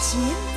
节。